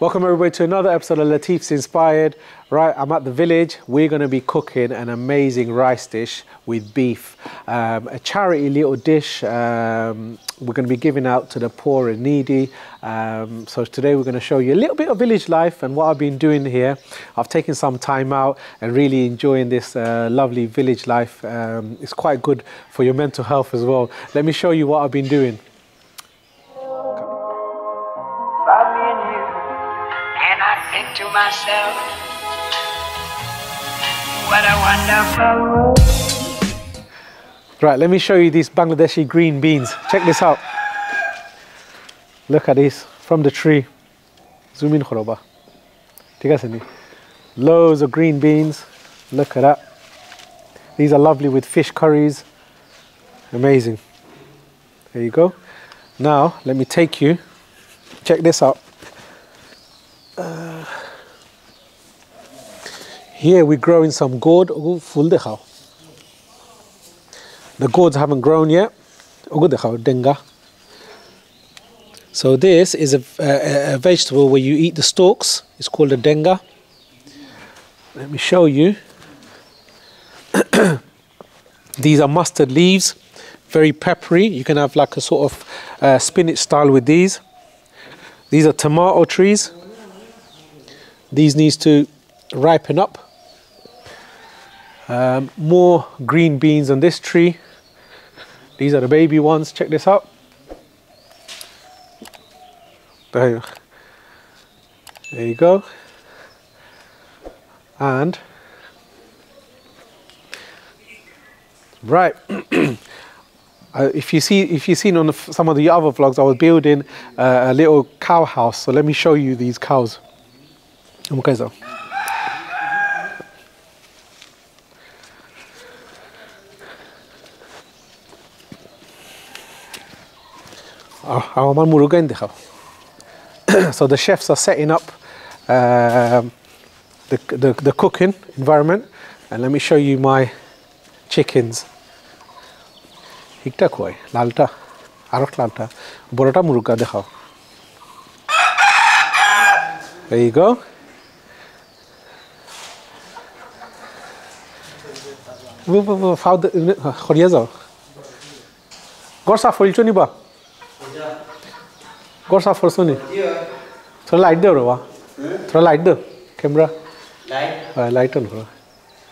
Welcome everybody to another episode of Latif's Inspired. Right, I'm at the village. We're going to be cooking an amazing rice dish with beef, um, a charity little dish. Um, we're going to be giving out to the poor and needy. Um, so today we're going to show you a little bit of village life and what I've been doing here. I've taken some time out and really enjoying this uh, lovely village life. Um, it's quite good for your mental health as well. Let me show you what I've been doing. myself. What a wonderful world. Right, let me show you these Bangladeshi green beans. Check this out. Look at this from the tree. Zoom in, Khoroba. Loads of green beans. Look at that. These are lovely with fish curries. Amazing. There you go. Now, let me take you. Check this out. Here we're growing some gourd. Full. The gourds haven't grown yet. Denga. So this is a, a, a vegetable where you eat the stalks. It's called a denga. Let me show you. These are mustard leaves, very peppery. You can have like a sort of uh, spinach style with these. These are tomato trees. These needs to ripen up. Um, more green beans on this tree. These are the baby ones. Check this out. There, you go. And right. Uh, if you see, if you've seen on the, some of the other vlogs, I was building uh, a little cow house. So let me show you these cows. Okay, so. আমার মুরগাইন দেখাও so the chefs are setting up um, the, the, the cooking environment and let me show you my chickens ঠিকঠাক হয় লালটা আরো লালটা বড়টা মুরগা দেখাও There you go. ফাও খৰিয়া যাওঁ গড় চাহ ফৰিলছো নি বা গড় চাহ ফৰছো নি থোৰা লাইট দিওঁ ৰবা থোৰা লাইট দিওঁ কেমেৰা লাইট হয় লাইট অন কৰ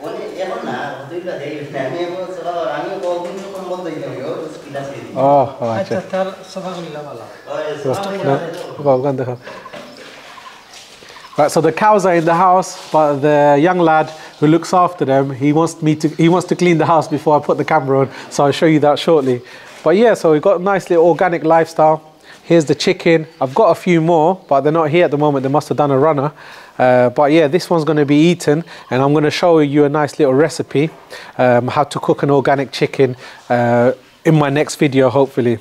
ওনে এখন না দুইটা দেই আমি এখন চলা আমি কখন কোন বন্ধ হই যাবে ও স্পিড আছে অঁ অঁ আচ্ছা তার সভা করিলা ভালো ওই Well, go on, go on. Right, so the cows are in the house, but the young lad who looks after them, he wants me to he wants to clean the house before I put the camera on. So I'll show you that shortly. But yeah, so we've got a nice little organic lifestyle. Here's the chicken. I've got a few more, but they're not here at the moment. They must have done a runner. Uh, but yeah, this one's going to be eaten, and I'm going to show you a nice little recipe um, how to cook an organic chicken uh, in my next video, hopefully.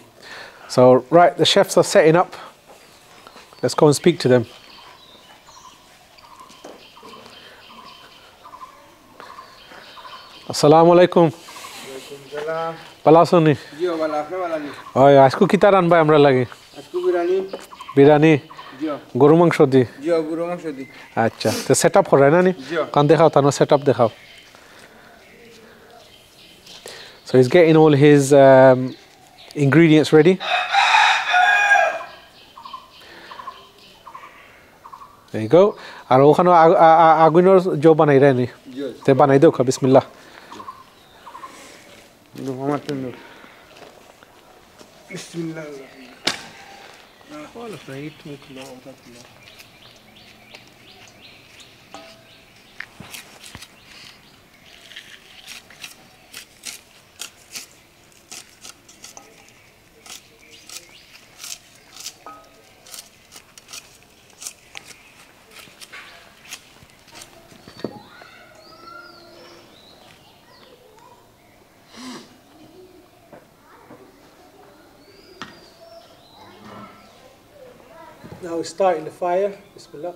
So right, the chefs are setting up. Let's go and speak to them. Assalamu alaikum. ভালো আছো নি জিও ভালো আপনি ভালো নি ওই আজকে কিতা রানবাই আমরা লাগে আজকে বিরিয়ানি বিরিয়ানি জিও গরু মাংস দি জিও গুরু মাংস দি আচ্ছা তো সেট আপ করে না নি জি। কান দেখাও তানো সেট আপ দেখাও So he's getting all his um, ingredients ready. There you go. আর ওখানে আ- আ- আ- আগুনের জো বানাই রে اللهم صل بسم الله الرحمن الرحيم. قال فهيت ممكن الله Now we're starting the fire. Bismillah.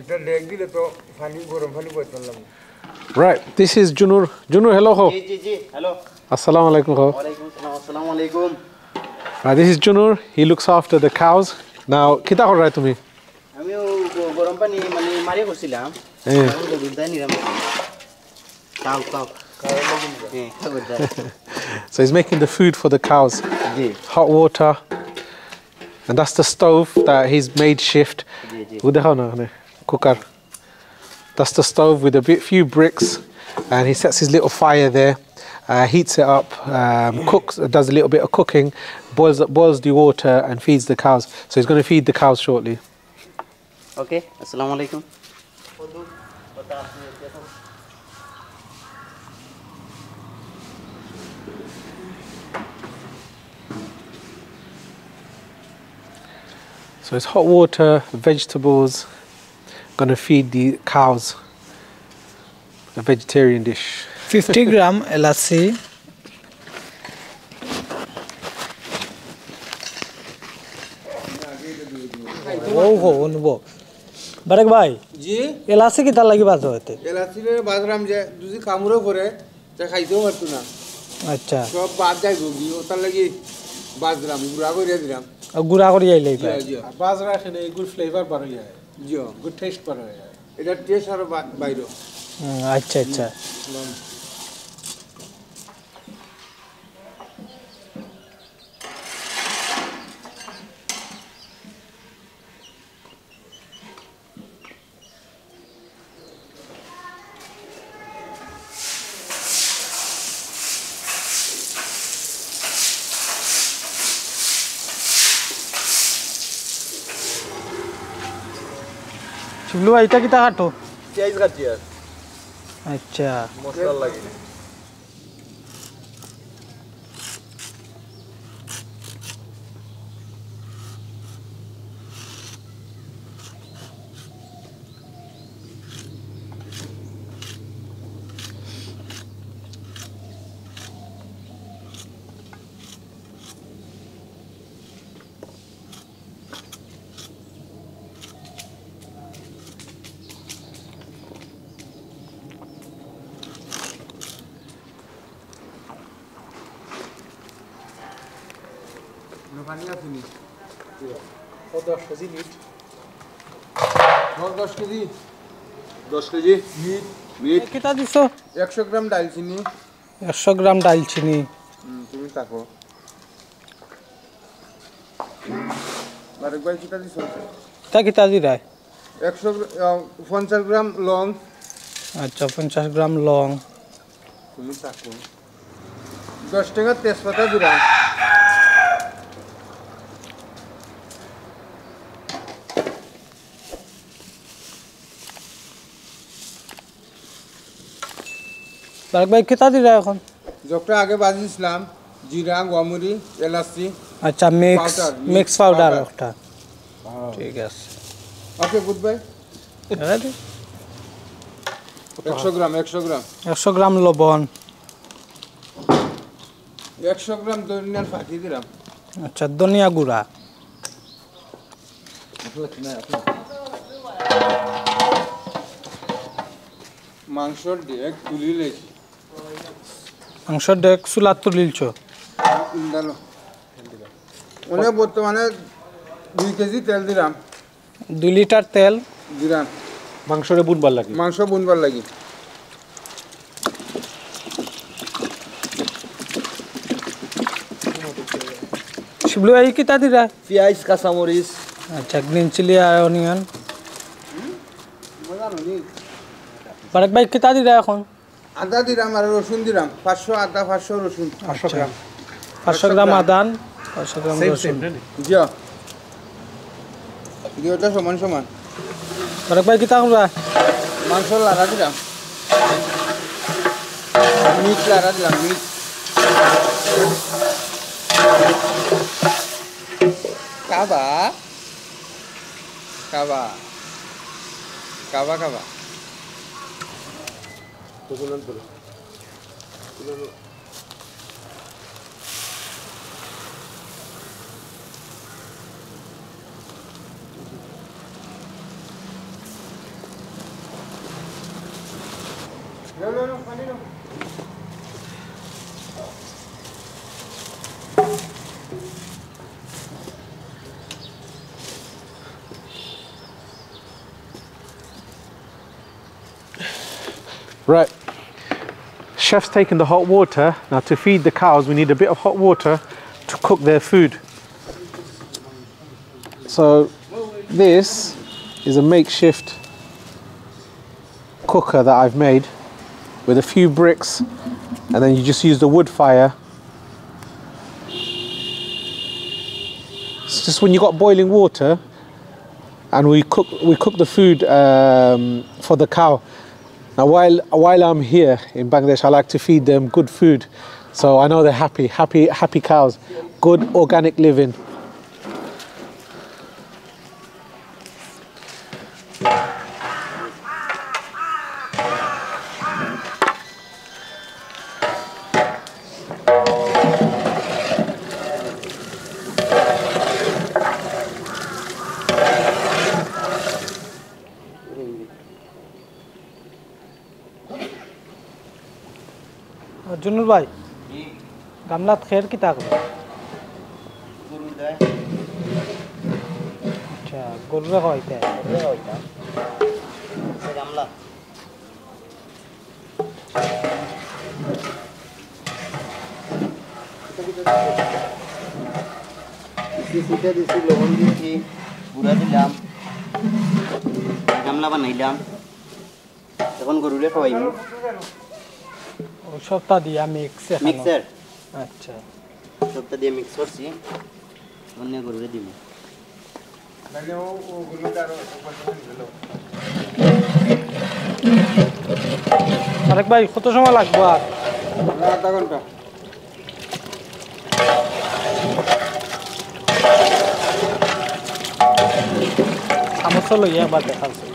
একটা লেগ দিলে তো পানি গরম পানি করতাম Right, this is Junur. Junur, hello. Ho. G G G hello Assalamu alaikum. Ho. ওয়ালাইকুম সালাম আসসালামু আলাইকুম Right, this is Junur. He looks after the cows. Now, kita kor rahe tumi? আমিও গ- গরম পানি মানে মারি করছিলাম হ্যাঁ। আমি তো দুধ নিলাম কাউ কাউ হ্যাঁ খাবার দাও। So he's making the food for the cows. G Hot water. And that's the stove that he's made shift. G G Wo dekho na ne, Cooker. duster the stove with a bit, few bricks. And he sets his little fire there, uh, heats it up, um, cooks, does a little bit of cooking, boils, boils the water and feeds the cows. So he's going to feed the cows shortly. Okay, assalamu alaikum. So it's hot water, vegetables, Going to feed the cows. A vegetarian dish. 50 গ্রাম এলাচি ও হো অনুব বারেক ভাই জি এলাচি কিতা লাগি বাজ হতে এলাচিরে বাজরাম যে যদি কামড়ও করে তা খাইতেও পারতো না আচ্ছা সব বাদ যাইব কি ওটার লাগি বাজরাম গুড়া করে দিলাম আর গুড়া করি আইলেই পাই Jio Bajra can a good G good taste করা এটা টেস্ট আরও বাইরে আচ্ছা আচ্ছা शिवलू भाई इटा कितना काटो 40 काटिया अच्छा मसाला लगी দশ কেজি মিট। দশ কেজি। দশ কেজি? মিট। মিট? কিতা দিছ? একশো গ্রাম ডালচিনি একশো গ্রাম ডালচিনি হুম, তুমি থাকো কিটা দিছ? তা একশো পঞ্চাশ গ্রাম লং। আচ্ছা পঞ্চাশ গ্রাম লং। তুমি থাকো দশ টাকা তেজপাতা দিলাম। বারেক ভাই কিতা দিরা এখন? জবটা আগে বাজিয়েছিলাম জিরা গোয়ামুড়ি এলাচি আচ্ছা মিক্স মিক্স পাউডার একটা। ঠিক আছে। Okay good bye. একশো গ্রাম একশো গ্রাম। একশো গ্রাম লবণ। একশো গ্রাম দৈন্যাল ফাঁকি দিলাম। আচ্ছা ধনিয়া গুঁড়া। মাংসর ডেক তুলি লেছি মাংস ডেক চুলাত তুলিলছ মানে বর্তমানে দুই কেজি তেল দিলাম। দুই লিটার তেল। দিলাম। মাংসরে বুনবার লাগে? মাংস বুনবার লাগি। শিবলু ভাই কিতা দিরা পেঁয়াজ কাঁচামরিচ। আচ্ছা গ্রিন চিলি আর অনিয়ন। বারেক ভাই কিতা দিরা এখন? আদা দিলাম আর রসুন দিলাম পাঁচশো আদা পাঁচশো রসুন। পাঁচশো গ্রাম। পাঁচশো গ্রাম আদান পাঁচশো গ্রাম রসুন। জিও। দুটা সমান সমান। বারেক ভাই কিতা করা মাংস লাড়া দিলাম মিট লাড়া দিলাম মিট। কাবা। কাবা। কাবা কাবা। ここなんとなくこの No, no, no, no, no. Right. Chef's taken the hot water. Now to feed the cows, we need a bit of hot water to cook their food. So this is a makeshift cooker that I've made with a few bricks and then you just use the wood fire. It's just when you got boiling water and we cook we cook the food um, for the cow. Now, while while I'm here in Bangladesh, I like to feed them good food, so I know they're happy, happy, happy cows, good organic living. জুনুর ভাই, গামলাত খের কি থাকবে আচ্ছা গরুরে খাওয়াইতে গামলা সিসিতে দিছি লবণ দিছি গুঁড়া দিলাম গামলা বানাইলাম এখন গরুরে খাওয়াইব সবটা দিয়া মিক্স মিক্সার আচ্ছা। সবটা দিয়ে মিক্স করছি। অন্য গরুরে দিব। আরেক ভাই কত সময় লাগবে আর? আধা ঘণ্টা। চামচ লইয়া একবার দেখাচ্ছে।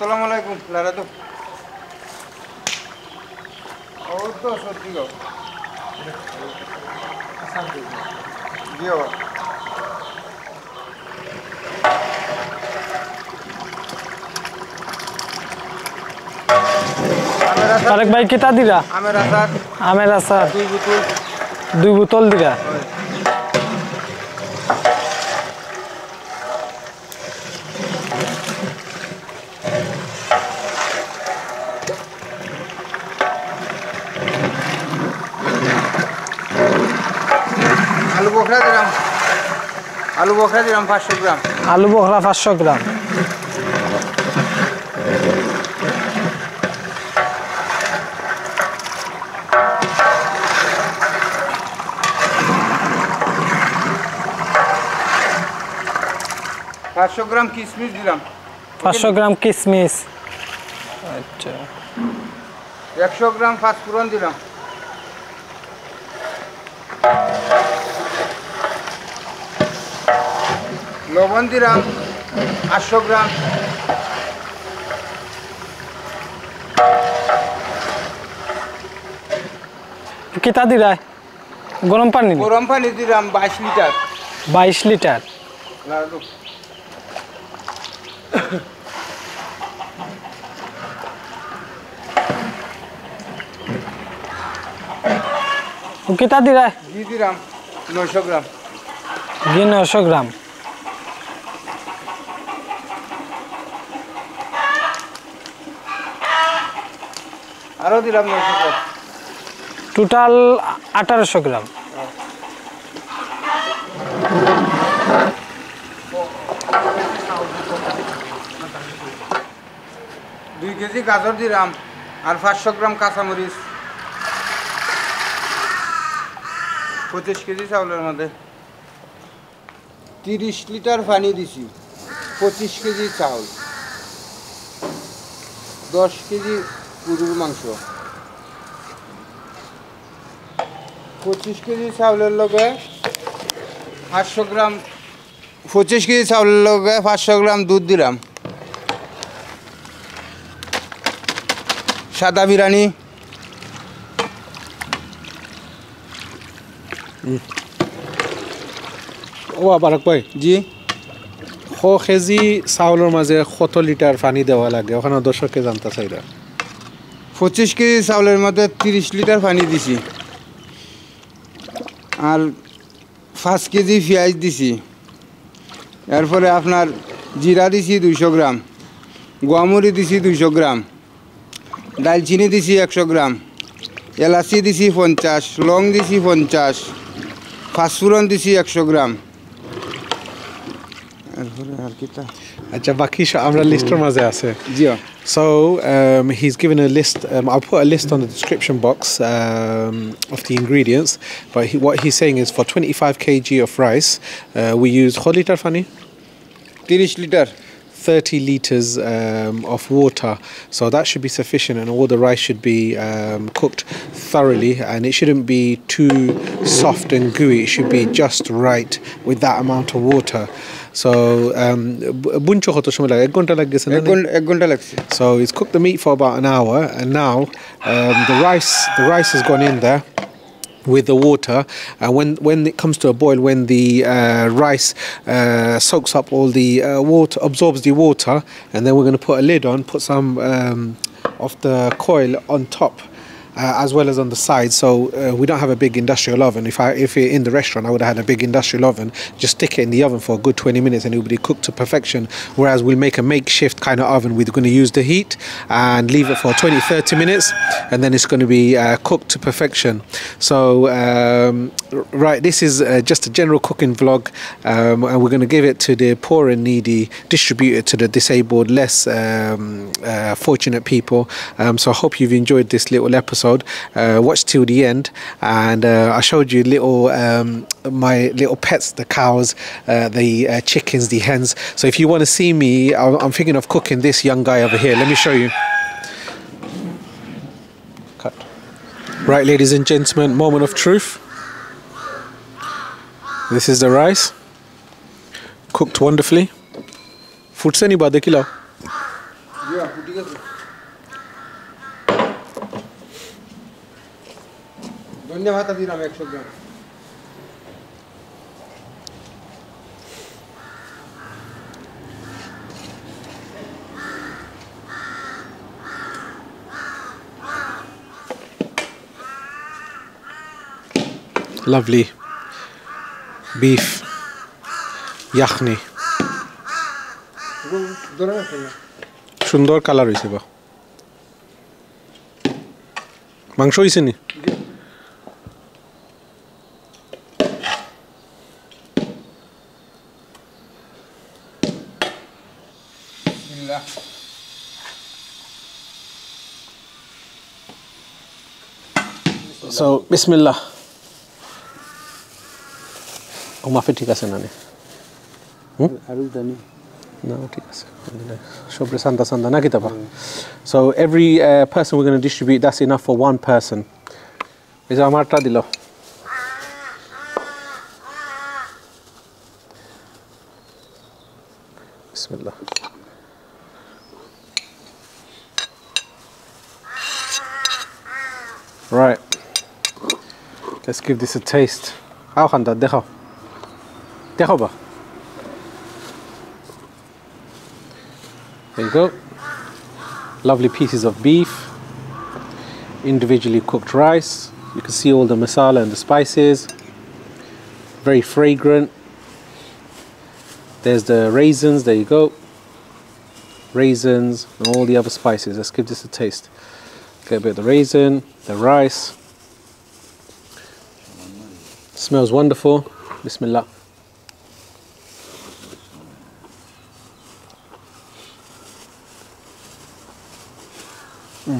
আসসালামু আলাইকুম লারা তো। ও তো সত্যি গো জি বাবা। আমের ভাই আমের আচার। আমের আচার। দুই বোতল। দুই বোতল দিরা আলু বখরা দিলাম পাঁচশো গ্রাম আলু বখরা পাঁচশো গ্রাম পাঁচশো গ্রাম কিশমিশ দিলাম পাঁচশো গ্রাম কিশমিশ আচ্ছা একশো গ্রাম পাঁচফোড়ন দিলাম লবণ দিলাম আটশো গ্রাম কিতা দিলাই গরম পানি? গরম পানি দিলাম বাইশ লিটার। বাইশ লিটার। কিতা দিলাই ঘি দিলাম নয়শো গ্রাম। ঘি নশো গ্রাম। আরও দিলাম নয়শো গ্রাম। টোটাল আঠারোশো গ্রাম। দুই কেজি গাজর দিলাম আর পাঁচশো গ্রাম কাঁচামরিচ। পঁচিশ কেজি চাউলের মধ্যে। তিরিশ লিটার পানি দিছি পঁচিশ কেজি চাউল। দশ কেজি গরুর মাংস। পঁচিশ কেজি চাউলের লগে পাঁচশো গ্রাম পঁচিশ কেজি চাউলের লগে পাঁচশো গ্রাম দুধ দিলাম। সাদা বিরিয়ানি। ও আবারক ভাই। জি। শ কেজি চাউলের মাঝে কত লিটার পানি দেওয়া লাগে। ওখানে দর্শককে জানতে চাইরা পঁচিশ কেজি চাউলের মধ্যে তিরিশ লিটার পানি দিছি। আর পাঁচ কেজি পেঁয়াজ দিছি। এরপরে আপনার জিরা দিছি দুইশো গ্রাম, গোয়ামুড়ি দিছি দুইশো গ্রাম দালচিনি দিছি একশো গ্রাম, এলাচি দিছি পঞ্চাশ, লং দিছি পঞ্চাশ ফাঁসফুরন দিছি একশো গ্রাম এরপরে আর কিটা আচ্ছা বাকি স- আমরা লিস্টের মাঝে আছে Jio So um, he's given a list. Um, I'll put a list on the description box um, of the ingredients. But he, what he's saying is for 25 kg of rice, uh, we use how liter funny? তিরিশ litre 30 liters um, of water. So that should be sufficient, and all the rice should be um, cooked thoroughly, and it shouldn't be too soft and gooey. It should be just right with that amount of water. so um, buncho a gunta like this. A gunta like So he's cooked the meat for about an hour, and now um, the rice the rice has gone in there with the water and when when it comes to a boil when the uh, rice uh, soaks up all the uh, water absorbs the water and then we're going to put a lid on put some um, of the coil on top uh, as well as on the side, so uh, we don't have a big industrial oven. If I, if you're in the restaurant, I would have had a big industrial oven. Just stick it in the oven for a good 20 minutes, and it would be cooked to perfection. Whereas we'll make a makeshift kind of oven. We're going to use the heat and leave it for 20, 30 minutes, and then it's going to be uh, cooked to perfection. So, um, right, this is just a general cooking vlog, um, and we're going to give it to the poor and needy, distribute it to the disabled, less um, fortunate people. Um, so, I hope you've enjoyed this little episode episode. Uh, watch till the end, and uh, I showed you little um, my little pets, the cows, uh, the uh, chickens, the hens. So if you want to see me, I'm, thinking of cooking this young guy over here. Let me show you. Cut. Right, ladies and gentlemen, moment of truth. This is the rice, cooked wonderfully. Futseni ba de kilo? ধন্যবাদ ভাতা দিলাম একশো গ্রাম। Lovely. Beef. Yakhni ধরে রাখেন না। সুন্দর colour হয়েছে বা মাংস হয়েছে নি? বিসমিল্লাহ ও মাফে ঠিক আছে না নে? আরো জানি No, ঠিক আছে sobre santa santa না কিতাবা so every uh, person we're going to distribute that's enough for one person এই যে আমারটা দিল Bismillah. Right. Let's give this a taste. How dekho. Dekho ba. There you go. Lovely pieces of beef. Individually cooked rice. You can see all the masala and the spices. Very fragrant. There's the raisins, there you go. Raisins and all the other spices. Let's give this a taste. Get a bit of the raisin, the rice. Smells wonderful. Bismillah.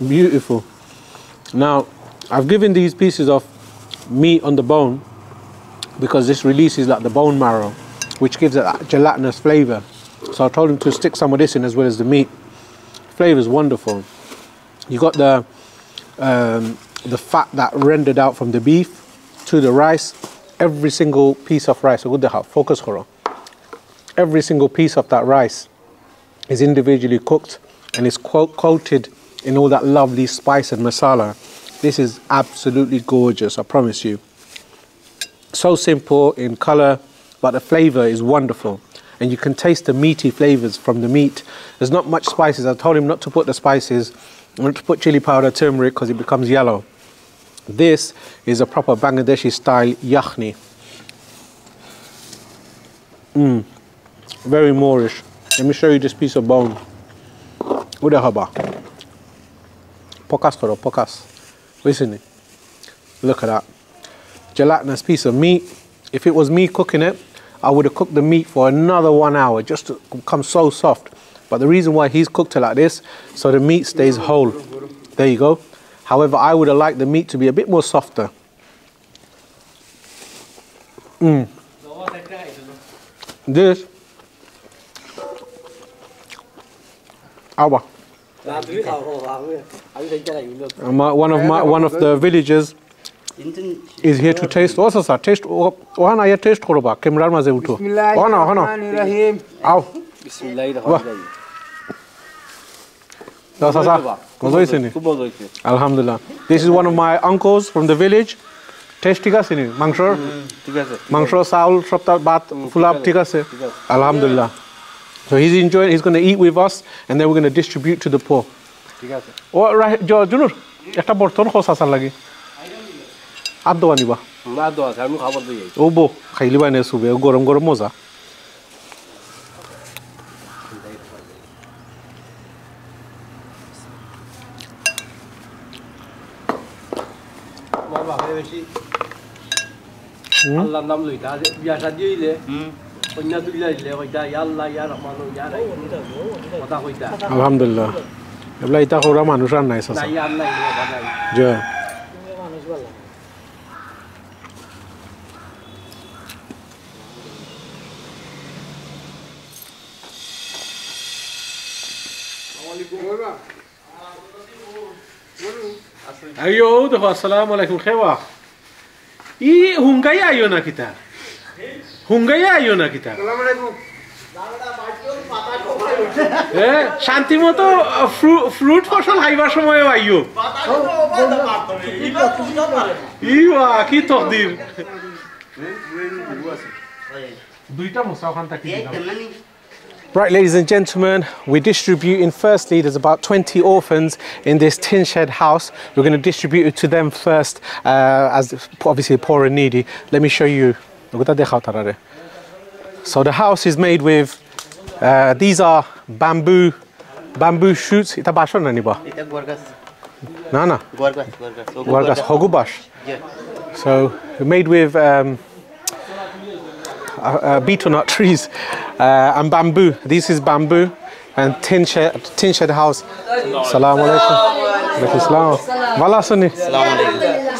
Beautiful. Now, I've given these pieces of meat on the bone because this releases like the bone marrow, which gives it that gelatinous flavor. So I told him to stick some of this in as well as the meat. Flavor is wonderful. You got the um, the fat that rendered out from the beef to the rice. Every single piece of rice. Focus. Every single piece of that rice is individually cooked and is coated in all that lovely spice and masala. This is absolutely gorgeous, I promise you. So simple in color, but the flavor is wonderful. And you can taste the meaty flavors from the meat. There's not much spices. I told him not to put the spices, not to put chili powder, turmeric, because it becomes yellow. This is a proper Bangladeshi style yakhni. Mm. Very moreish. Let me show you this piece of bone. Udah haba. Pokas koro, pokas. Listen, look at that. Gelatinous piece of meat. If it was me cooking it, I would have cooked the meat for another one hour just to become so soft. But the reason why he's cooked it like this, so the meat stays whole. There you go. However, I would have liked the meat to be a bit more softer. Mm. This. Awa. One of my one of the villagers is here to taste. Also, sir, taste. Oh, Ohana, ye taste koroba. Kemrar maze uto. Ohana, ohana. Bismillahirrahmanirrahim. Bismillahirrahmanirrahim. আলহামদুলিল্লাহ this is one of my uncle's from the village test ঠিক আছে নি মাংসর মাংস চাউল সব তার ভাত ফুলাপ ঠিক আছে আলহামদুলিল্লাহ So he's enjoying, he's going to eat with us and then we're going to distribute to the poor. ও রাহ- জ- জুনুর একটা বর্তন খোস আসার লাগে আর দোয়া নিবা ও বো খাইলি বাইনে সুবে ও গরম গরম মজা আল্লাহর নাম লইতা বিয়া সাদি হইলে কন্যা তুলিয়া দিলে কইতা ইয়া আল্লাহ ইয়া রহমান ইয়া রাহিম কথা কইতা। আলহামদুলিল্লাহ। এবলা ইতা খোরা মানুষ আর নাই না নাই আল্লাহ নাই। জয়। Ayo, দেখো আসসালামু আলাইকুম খেওয়া ই হুঙ্গাই আইও না কিতা হুঙ্গাই আইও না কিতা এ শান্তি মতো ফ্রুট ফসল খাইবার সময় আইও ইয়া কি তকদির দুইটা মশা ওখান থেকে Right, ladies and gentlemen, we're distributing firstly, there's about 20 orphans in this tin shed house. We're going to distribute it to them first, uh, as obviously poor and needy. Let me show you. Eh? So the house is made with, uh, these are bamboo, bamboo shoots. Ita basho na niba? Ita Yeah. So made with um, uh, uh, betel nut trees uh, and bamboo. This is bamboo and tin shed, tin shed house. Salaam alaikum. Alaikum salam. Wala suni.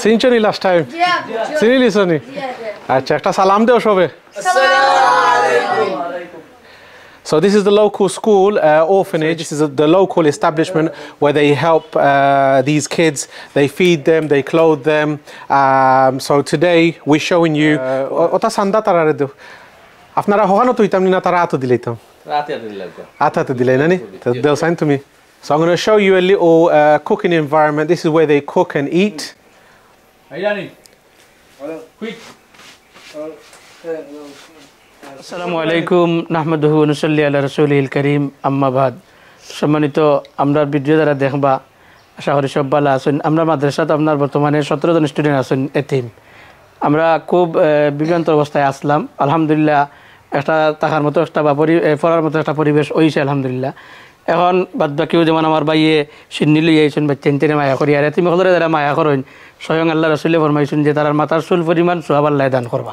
Sinchoni last time. Sinili suni. আচ্ছা একটা সালাম দেও সবে So this is the local school, uh, orphanage. This is a, the local establishment where they help uh, these kids. They feed them, they clothe them. Um, so today we're showing you. ওটা সান্দা তারা আপনারা হখানো তুইতাম না তারা আতো দিলাইতাম আতাতে দিলাই না নি দেও sign তুমি So I'm going to show you a little uh, cooking environment. This is where they cook and eat. আসসালামু আলাইকুম, নাহমদহু নসল্লি আল্লাহ রসুল করিম। আম্মাবাদ সম্মানিত, আমরা ভিডিও দ্বারা দেখবা, আশা করি ভালো আছেন। আমরা মাদ্রাসাত আপনার বর্তমানে সতেরো জন স্টুডেন্ট আছেন, এতিম। আমরা খুব বিভ্রান্ত অবস্থায় আসলাম। আলহামদুলিল্লাহ, একটা থাকার মতো একটা বা পড়ার মতো একটা পরিবেশ হয়েছে আলহামদুলিল্লাহ। এখন বাদ বাকিও যেমন আমার বাইয়ে সিন্নি লই আইসুন বা চেনতেনে মায়া করি, আর এতিম সকলে যারা মায়া করেন, স্বয়ং আল্লাহ রসুলে ফরমাইছুন যে তার মাথার চুল পরিমাণ সোহাব আল্লাহ দান করবা।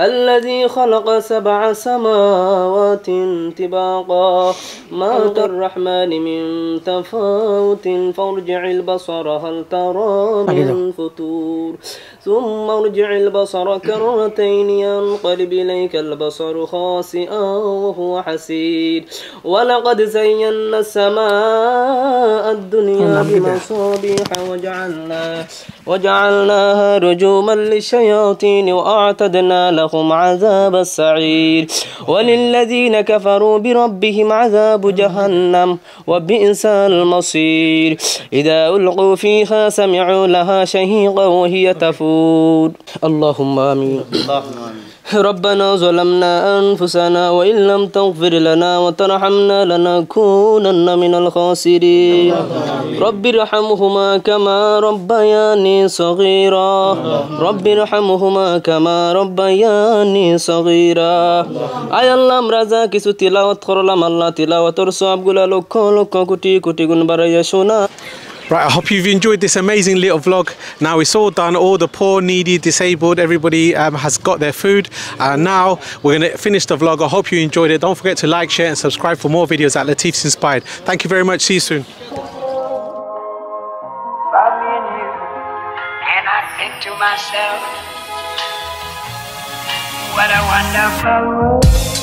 الذي خلق سبع سماوات طباقا. ما ترى الرحمن من تفاوت؟ فارجع البصر هل ترى من فطور؟ ثم ارجع البصر كرتين ينقلب إليك البصر خاسئا وهو حسير. ولقد زينا السماء الدنيا بمصابيح وجعلنا وجعلناها رجوما للشياطين وأعتدنا لهم عذاب السعير. وللذين كفروا بربهم عذاب جهنم وبئس المصير. إذا ألقوا فيها سمعوا لها شهيقا وهي تفور. اللهم آمين ربنا ظلمنا أنفسنا وإن لم تغفر لنا وترحمنا لنكونن من الخاسرين رب ارحمهما كما ربياني صغيرا رب ارحمهما كما ربياني صغيرا আয় আল্লাহ আমরা যা কিছু তিলাওয়াত করলাম আল্লাহ তিলাওয়াতর সবগুলা লক্ষ লক্ষ কোটি কোটি গুণ বাড়াইয়া শোনা Right, I hope you've enjoyed this amazing little vlog. Now it's all done. All the poor, needy, disabled, everybody um, has got their food. And now we're to finish the vlog. I hope you enjoyed it. Don't forget to like, share, and subscribe for more videos at Latif's Inspired. Thank you very much. See you soon. Myself, what a wonderful world.